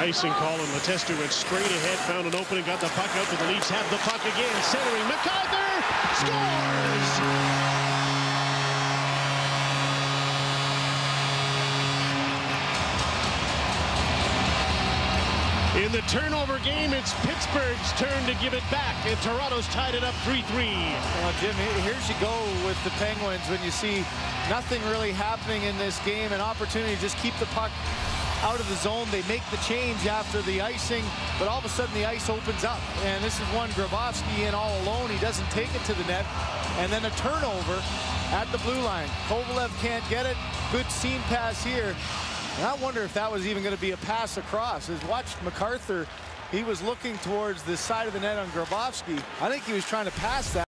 Icing call and Letestu went straight ahead, found an opening, got the puck out, but the Leafs have the puck again. Centering, MacArthur scores! In the turnover game, it's Pittsburgh's turn to give it back, and Toronto's tied it up 3-3. Well, Jim, here's you go with the Penguins when you see nothing really happening in this game, an opportunity to just keep the puck out of the zone. They make the change after the icing, but all of a sudden the ice opens up. And this is one Grabovski in all alone. He doesn't take it to the net. And then a turnover at the blue line. Kovalev can't get it. Good seam pass here. And I wonder if that was even going to be a pass across. As watched MacArthur, he was looking towards the side of the net on Grabovski. I think he was trying to pass that.